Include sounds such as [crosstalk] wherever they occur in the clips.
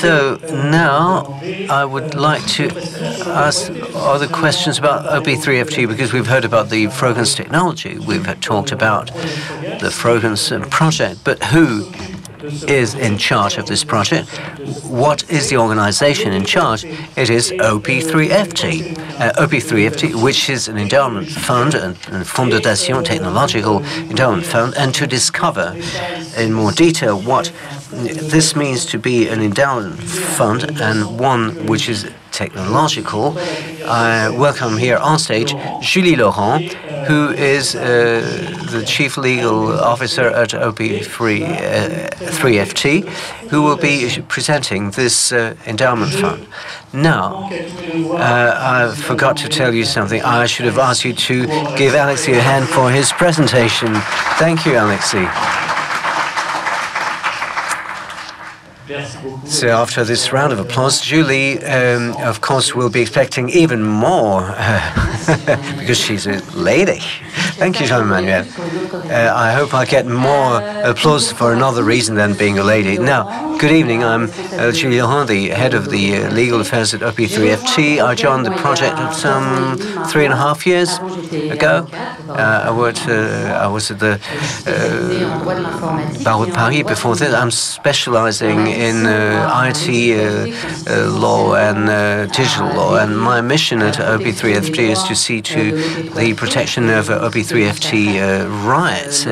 So now I would like to ask other questions about OP3FT because we've heard about the Frogans technology. We've talked about the Frogans project, but who is in charge of this project. What is the organization in charge? It is OP3FT. Uh, OP3FT, which is an endowment fund, and Fondation Technological Endowment Fund, and to discover in more detail what this means to be an endowment fund and one which is technological. I welcome here on stage Julie Laurent, who is uh, the Chief Legal Officer at OP3FT, uh, who will be presenting this uh, endowment fund. Now, uh, I forgot to tell you something. I should have asked you to give Alexei a hand for his presentation. Thank you, Alexei. So after this round of applause, Julie, um, of course, will be expecting even more uh, [laughs] because she's a lady. Thank you, Jean-Emmanuel. Uh, I hope I get more applause for another reason than being a lady. Now, good evening. I'm uh, Julie Laurent, the head of the uh, legal affairs at OP3FT. I joined the project some three and a half years ago. Uh, I worked. I was at the uh, Barreau de Paris before that. I'm specializing in uh, IT uh, uh, law and digital law, and my mission at OP3FT is to see to the protection of OP3FT rights.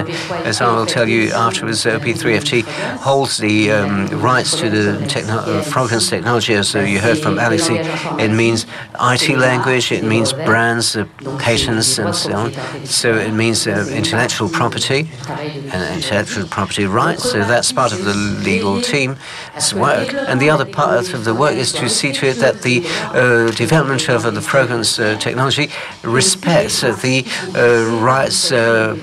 As I will tell you afterwards, OP3FT holds the um, rights to the techno technology, as you heard from Alexei. It means IT language, it means brands, patents, and so on. So it means intellectual property and intellectual property rights. So that's part of the legal team work. And the other part of the work is to see to it that the uh, development of uh, the Frogans uh, technology respects uh, the uh, rights, uh,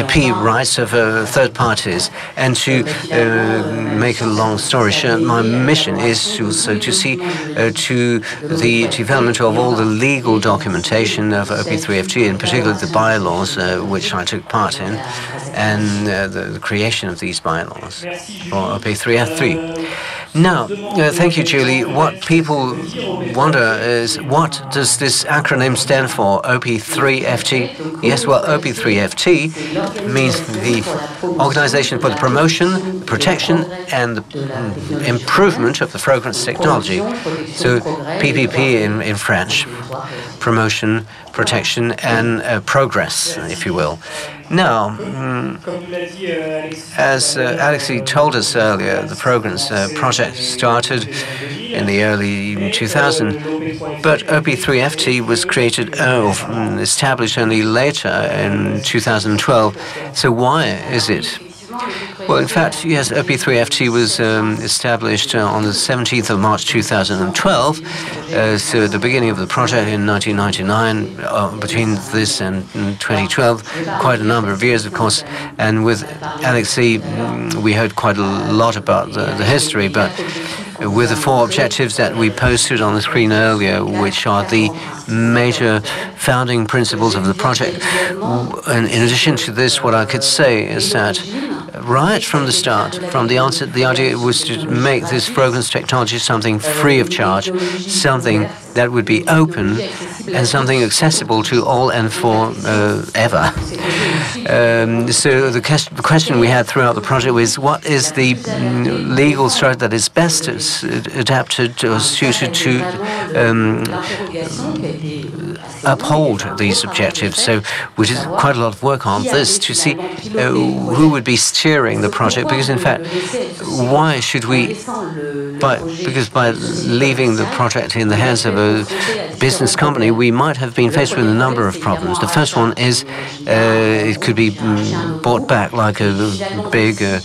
IP rights of third parties. And to make a long story short, my mission is to, so to see to the development of all the legal documentation of OP3FT, in particular the bylaws, which I took part in, and the, the, creation of these bylaws for OP3 3 Now, uh, thank you, Julie. What people wonder is what does this acronym stand for, OP3FT? Yes, well, OP3FT means the Organization for the Promotion, Protection, and the Improvement of the Frogans Technology. So, PPP in, in French, promotion, protection, and uh, progress, if you will. Now, mm, as uh, Alexei told us earlier, the Frogans uh, project started in the early 2000s, but OP3FT was created, oh, established only later in 2012. So why is it well, in fact, yes, OP3FT was um, established uh, on the 17th of March 2012. Uh, so at the beginning of the project in 1999, uh, between this and 2012, quite a number of years, of course. And with Alexei, mm, we heard quite a lot about the, the history, but with the four objectives that we posted on the screen earlier, which are the major founding principles of the project. And in addition to this, what I could say is that right from the start, from the onset, the idea was to make this Frogans technology something free of charge, something that would be open and something accessible to all and for uh, ever. Um, so the, question we had throughout the project was what is the mm, legal structure that is best adapted or suited to um, uphold these objectives. So we did quite a lot of work on this to see uh, who would be steering the project. Because in fact, why should we? By, because by leaving the project in the hands of a business company, we might have been faced with a number of problems. The first one is uh, it could be mm, bought back like a big uh,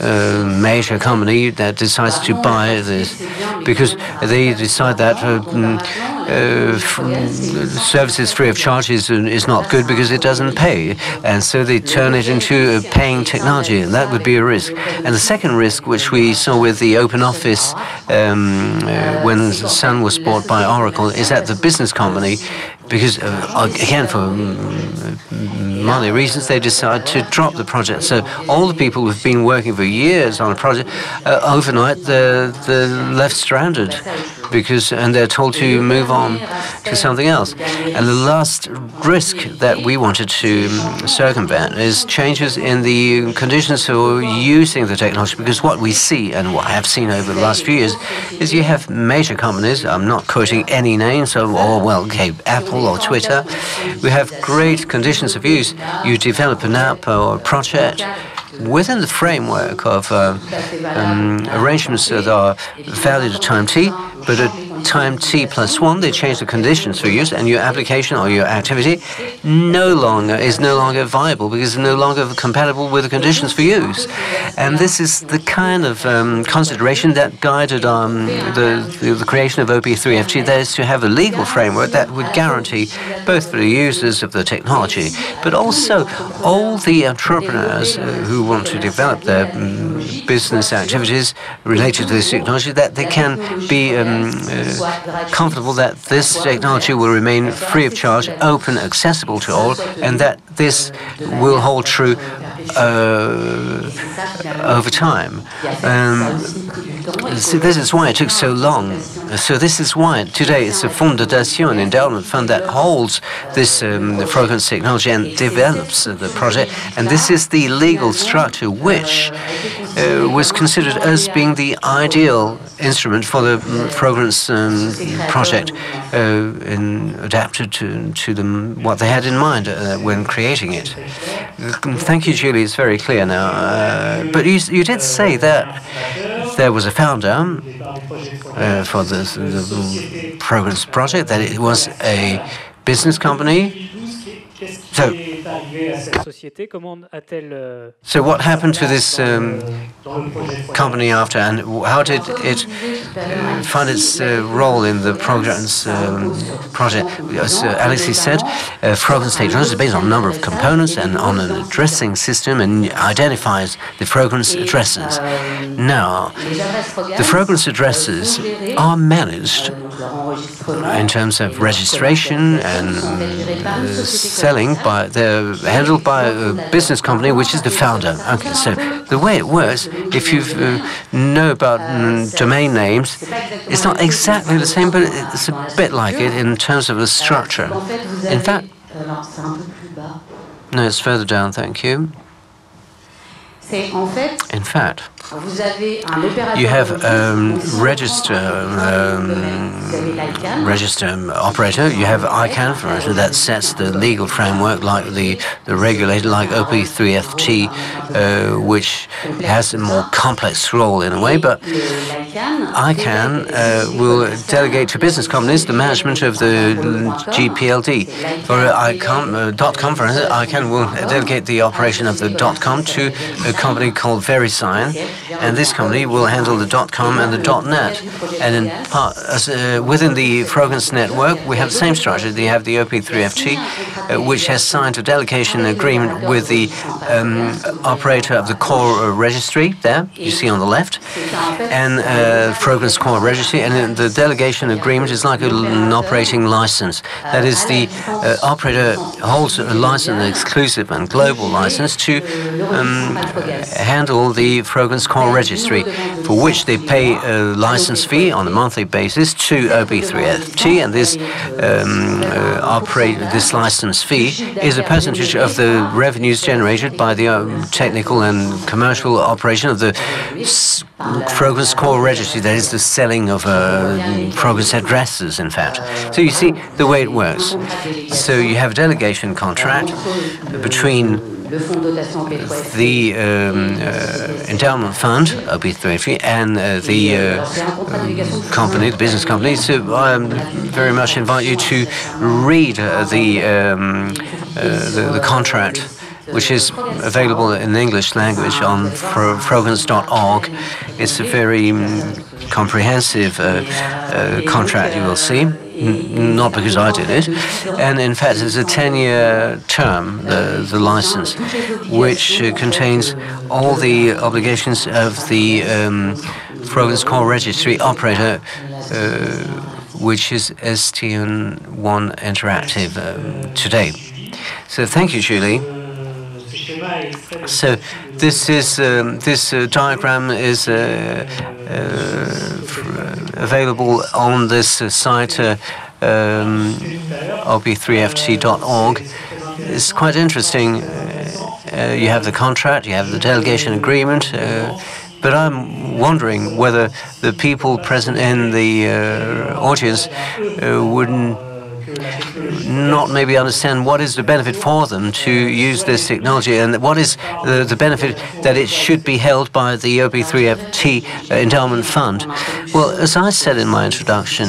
uh, major company that decides to buy this because they decide that uh, mm, uh, services free of charge is, is not good because it doesn't pay. And so they turn it into a paying technology, and that would be a risk. And the second risk, which we saw with the Open Office um, uh, when Sun was bought by Oracle, is that the business company because uh, again for mm, money reasons they decide to drop the project. So all the people who've been working for years on a project uh, overnight they're, they're left stranded because and they're told to move on to something else. And the last risk that we wanted to um, circumvent is changes in the conditions for using the technology because what we see and what I have seen over the last few years is you have major companies. I'm not quoting any names, so or well, okay, Apple or Twitter. We have great conditions of use. You develop an app or a project within the framework of uh, um, arrangements that are valid at time t, but at time t plus one, they change the conditions for use, and your application or your activity no longer is no longer viable because it's no longer compatible with the conditions for use. And this is the kind of um, consideration that guided um, the, the, the creation of OP3FT. That is to have a legal framework that would guarantee both for the users of the technology, but also all the entrepreneurs uh, who want to develop their um, business activities related to this technology that they can be um, uh, comfortable that this technology will remain free of charge, open, accessible to all, and that this will hold true uh, over time. Um, so this is why it took so long. So this is why today it's a dotation, an endowment fund that holds this um, Frogans technology and develops the project. And this is the legal structure which uh, was considered as being the ideal instrument for the Frogans um, project, uh, in, adapted to, to them what they had in mind uh, when creating it. Thank you, Julie. It's very clear now. Uh, but you, you did say that there was a founder uh, for the, the project, that it was a business company. So, so what happened to this um, company after, and how did it uh, find its uh, role in the Frogans um, project? As uh, Alexei said, uh, Frogans technology is based on a number of components and on an addressing system and identifies the Frogans addresses. Now, the Frogans addresses are managed in terms of registration and uh, selling by they're handled by a business company which is the founder. Okay, so the way it works, if you uh, know about mm, domain names, it's not exactly the same, but it's a bit like it in terms of the structure. In fact, no, it's further down. Thank you. In fact, you have a um, register um, register operator. You have ICANN for that sets the legal framework, like the the regulator, like OP3FT, uh, which has a more complex role in a way. But ICANN uh, will delegate to business companies the management of the gTLD. For ICANN, uh, dot com, for instance, ICANN will delegate the operation of the dot com to a company called VeriSign and this company will handle the .com and the .net. And in part, uh, within the Frogans network, we have the same structure. They have the OP3FT, uh, which has signed a delegation agreement with the um, operator of the core registry. There, you see on the left, and uh, core registry. And the delegation agreement is like an operating license. That is, the uh, operator holds a license, an exclusive and global license to um, handle the Frogans core registry, for which they pay a license fee on a monthly basis to OP3FT, and this um, uh, operate this license fee is a percentage of the revenues generated by the um, technical and commercial operation of the Frogans core registry. That is the selling of uh, Frogans addresses, in fact. So you see the way it works. So you have a delegation contract between the um, uh, endowment fund, OP3, and uh, the uh, company, the business company. So I um, very much invite you to read uh, the, um, uh, the, the contract which is available in the English language on frogans.org. It's a very um, comprehensive uh, uh, contract, you will see not because I did it. And in fact, it's a 10 year term, the, the license, which uh, contains all the obligations of the um, Frogans Core Registry operator. Uh, which is STN1 Interactive um, today. So thank you, Julie. So this is um, this uh, diagram is uh, uh, available on this uh, site um, op3ft.org. It's quite interesting. Uh, you have the contract, you have the delegation agreement. Uh, but I'm wondering whether the people present in the uh, audience wouldn't not maybe understand what is the benefit for them to use this technology and what is the, the benefit that it should be held by the OP3FT Endowment Fund. Well, as I said in my introduction,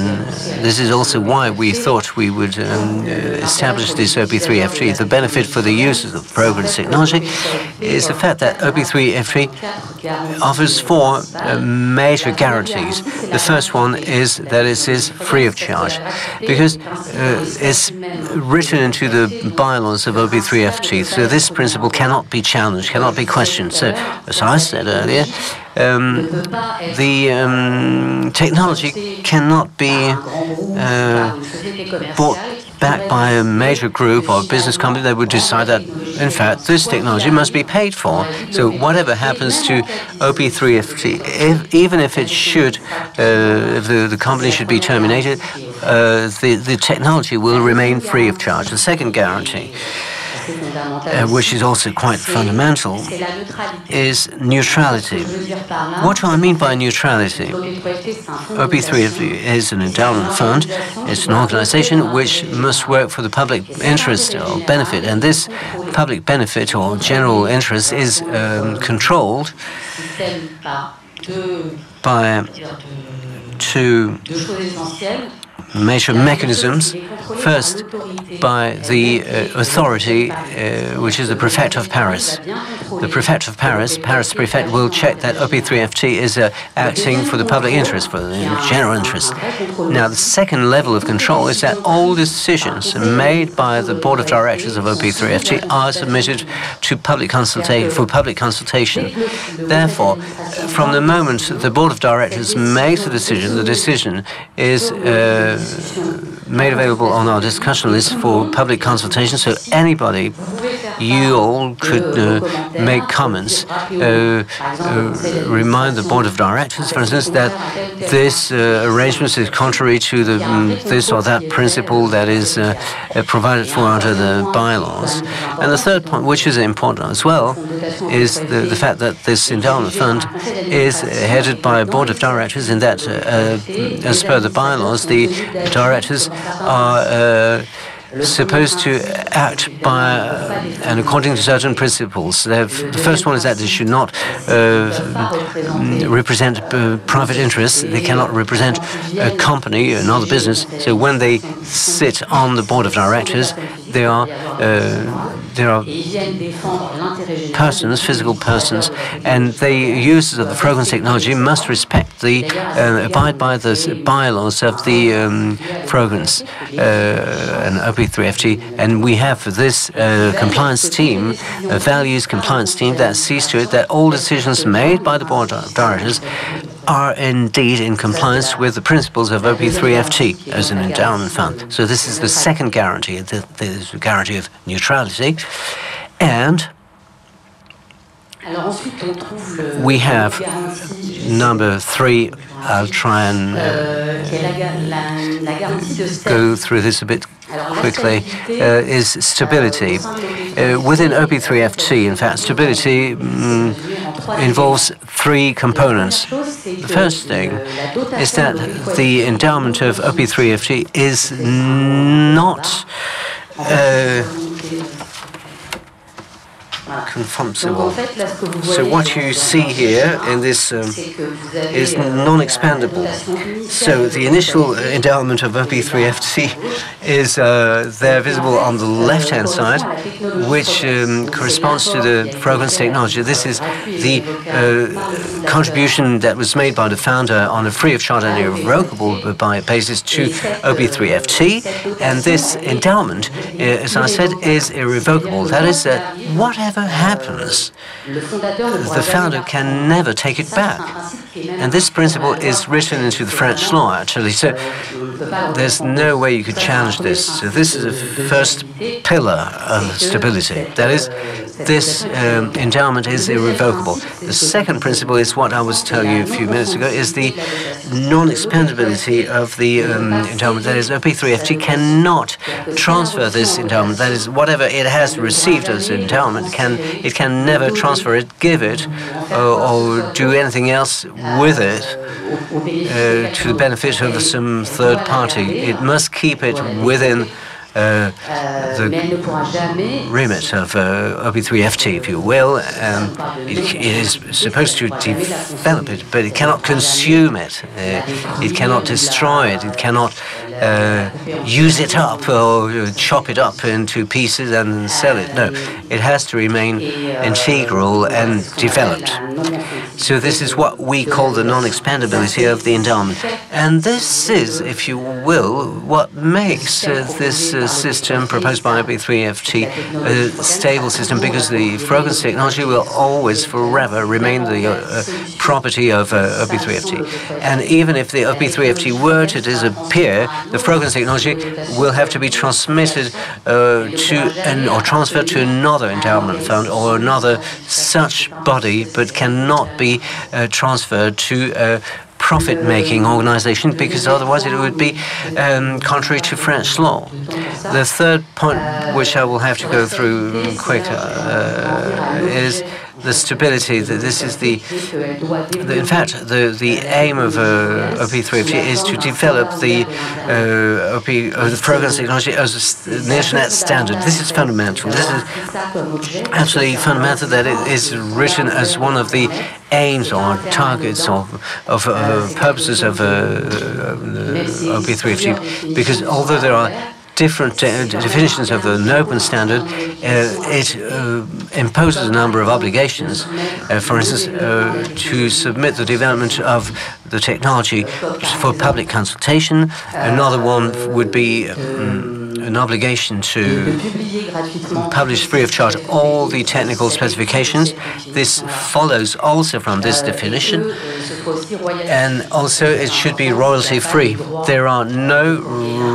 this is also why we thought we would um, establish this OP3FT. The benefit for the users of Frogans technology is the fact that OP3FT offers four uh, major guarantees. The first one is that it is free of charge because uh, it's written into the bylaws of OP3FT. So this principle cannot be challenged, cannot be questioned. So, as I said earlier, um, the um, technology cannot be uh, bought back by a major group or business company that would decide that, in fact, this technology must be paid for. So whatever happens to OP3FT, if, even if it should, uh, if the, the company should be terminated, uh, the, the technology will remain free of charge. The second guarantee uh, which is also quite fundamental, is neutrality. What do I mean by neutrality? OP3 is an endowment fund. It's an organization which must work for the public interest or benefit, and this public benefit or general interest is um, controlled by two major mechanisms. First, by the uh, authority, uh, which is the prefect of Paris. The prefect of Paris, Paris prefect, will check that OP3FT is uh, acting for the public interest, for the general interest. Now, the second level of control is that all decisions made by the board of directors of OP3FT are submitted to public consultation for public consultation. Therefore, from the moment the board of directors makes a decision, the decision is uh, made available on our discussion list for public consultation, so anybody, you all could uh, make comments, uh, uh, remind the board of directors, for instance, that this uh, arrangement is contrary to the, um, this or that principle that is uh, provided for under the bylaws. And the third point, which is important as well, is the, the fact that this endowment fund is headed by a board of directors, in that, as per the bylaws, the directors are supposed to act by uh, and according to certain principles. the first one is that they should not uh, represent uh, private interests. They cannot represent a company, another business. So when they sit on the board of directors, they are uh, there are persons, physical persons, and the users of the Frogans technology must respect the, uh, abide by the bylaws of the um, Frogans uh, and OP3FT. And we have this uh, compliance team, a values compliance team that sees to it that all decisions made by the board of directors are indeed in compliance with the principles of OP3FT as an endowment fund. So this is the second guarantee, the, the guarantee of neutrality. And we have number three. I'll try and uh, go through this a bit quickly, uh, is stability. Uh, within OP3FT, in fact, stability um, involves three components. The first thing is that the endowment of OP3FT is not uh, confuncible. So what you see here in this um, is non-expandable. So the initial endowment of OP3FT is uh, there visible on the left-hand side, which um, corresponds to the Frogans technology. This is the uh, contribution that was made by the founder on a free of charge and irrevocable basis to OP3FT, and this endowment, uh, as I said, is irrevocable. That is, uh, whatever whatever happens, the founder can never take it back. And this principle is written into the French law, actually. So there's no way you could challenge this. So this is the first pillar of stability. That is, this um, endowment is irrevocable. The second principle is what I was telling you a few minutes ago, is the non-expandability of the um, endowment. That is, OP3FT cannot transfer this endowment. That is, whatever it has received as endowment, can it can never transfer it, give it, or, or do anything else with it uh, to the benefit of some third party. It must keep it within uh, the remit of uh, OP3FT, if you will. Um, it, it is supposed to develop it, but it cannot consume it. Uh, it cannot destroy it. It cannot uh, use it up or chop it up into pieces and sell it. No, it has to remain integral and developed. So this is what we call the non-expandability of the endowment. And this is, if you will, what makes uh, this uh, system proposed by OP3FT a stable system because the Frogans technology will always forever remain the uh, property of uh, OP3FT. And even if the OP3FT were to disappear, the Frogans technology will have to be transmitted uh, to an, or transferred to another endowment fund or another such body, but cannot be uh, transferred to a profit-making organization because otherwise it would be um, contrary to French law. The third point, which I will have to go through quicker, uh, is the stability. That this is the, the in fact, the, the aim of uh, OP3FT is to develop the uh, OP, uh, the Frogans technology as a internet standard. This is fundamental. This is absolutely fundamental that it is written as one of the aims or targets or of, of purposes of uh, OP3FT, because although there are different uh, definitions of an open standard, uh, it uh, imposes a number of obligations. Uh, for instance, uh, to submit the development of the technology for public consultation. Another one would be um, an obligation to publish free of charge all the technical specifications. This follows also from this definition. And also, it should be royalty free. There are no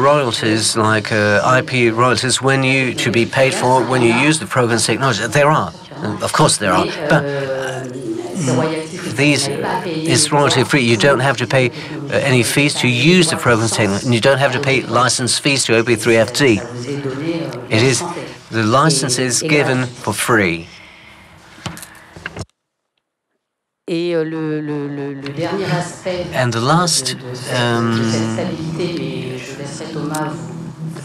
royalties like uh, IP royalties when you to be paid for when you use the Frogans technology. There are, of course, there are, but. Uh, these is royalty free. You don't have to pay any fees to use the Frogans technology, and you don't have to pay license fees to OP3FT. It is the license is given for free. And the last um,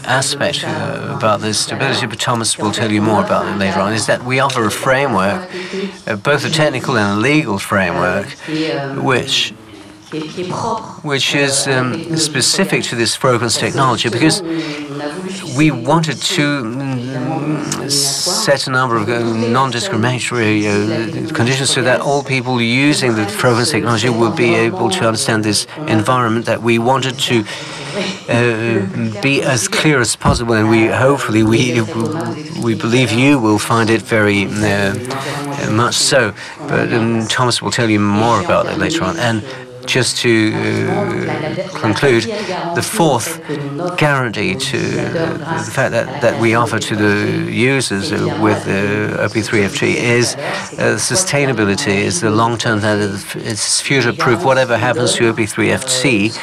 aspect uh, about the stability, but Thomas will tell you more about it later on, is that we offer a framework, uh, both a technical and a legal framework, which which is um, specific to this Frogans technology because we wanted to mm, set a number of uh, non-discriminatory uh, conditions so that all people using the Frogans technology would be able to understand this environment that we wanted to uh, be as clear as possible, and we hopefully we we believe you will find it very uh, much so. But um, Thomas will tell you more about it later on. And just to uh, conclude, the fourth guarantee to the fact that, that we offer to the users uh, with the OP3FT is uh, sustainability, is the long-term, that it's future-proof. Whatever happens to OP3FT,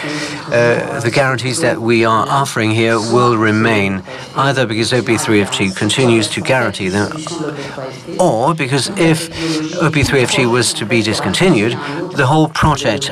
uh, the guarantees that we are offering here will remain, either because OP3FT continues to guarantee them, or because if OP3FT was to be discontinued, the whole project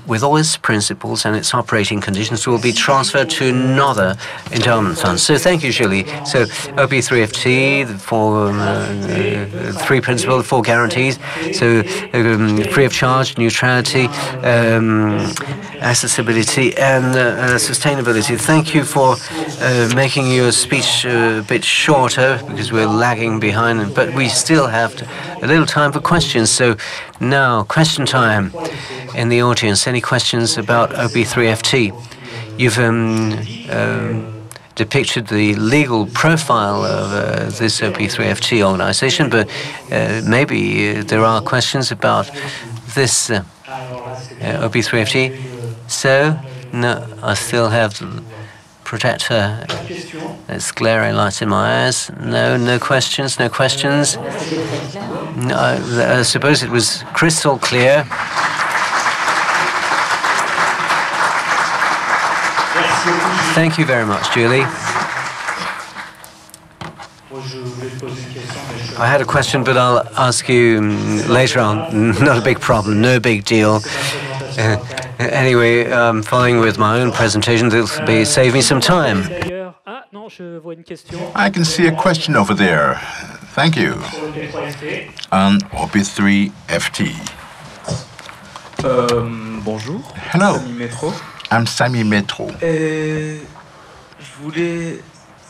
with all its principles and its operating conditions will be transferred to another endowment fund. So thank you, Julie. So OP3FT, the four, um, uh, three principles, four guarantees. So um, free of charge, neutrality, um, accessibility, and uh, sustainability. Thank you for uh, making your speech a bit shorter because we're lagging behind, but we still have to, a little time for questions. So now, question time in the audience. Any questions about OP3FT? You've um, um, depicted the legal profile of uh, this OP3FT organization, but uh, maybe uh, there are questions about this uh, uh, OP3FT. So, no, I still have the protector. It's glaring light in my eyes. No, no questions, no questions. No, I suppose it was crystal clear. Thank you very much, Julie. I had a question, but I'll ask you mm, later on. [laughs] Not a big problem, no big deal. Uh, anyway, um, following with my own presentation, this will be save me some time. I can see a question over there. Thank you. On OP3 FT. Um, bonjour. Hello. Samy Métro. I'm Sami Metro. Et je voulais.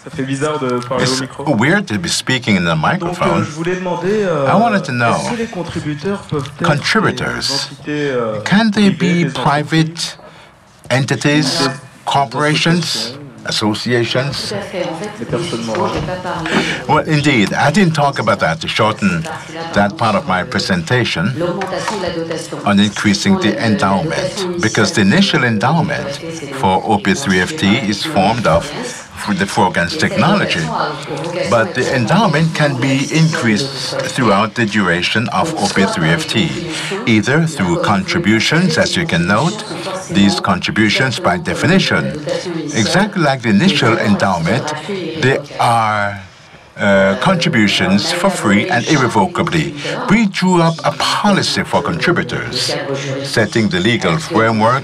Ça fait bizarre de parler au It's micro. weird to be speaking in the Donc, euh, microphone. je voulais demander. euh, I wanted to know, les contributeurs peuvent être contributors, des entités, euh, Can they privées, be private entities, corporations, associations? Well, indeed, I didn't talk about that to shorten that part of my presentation on increasing the endowment, because the initial endowment for OP3FT is formed of for the Frogans technology. But the endowment can be increased throughout the duration of OP3FT, either through contributions, as you can note, these contributions by definition, exactly like the initial endowment, they are uh, contributions for free and irrevocably. We drew up a policy for contributors, setting the legal framework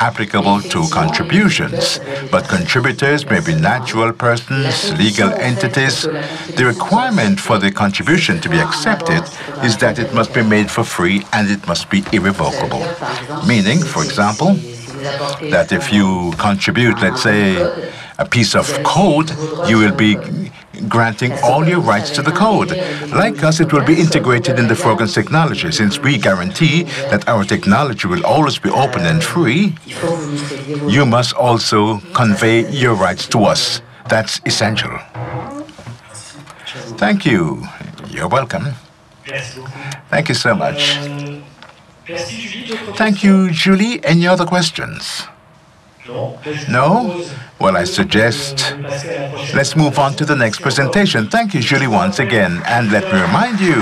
applicable to contributions. But contributors may be natural persons, legal entities. The requirement for the contribution to be accepted is that it must be made for free and it must be irrevocable. Meaning, for example, that if you contribute, let's say, a piece of code, you will be granting all your rights to the code. Like us, it will be integrated in the Frogans technology, since we guarantee that our technology will always be open and free. You must also convey your rights to us. That's essential. Thank you. You're welcome. Thank you so much. Thank you, Julie. Any other questions? No? Well, I suggest let's move on to the next presentation. Thank you, Julie, once again. And let me remind you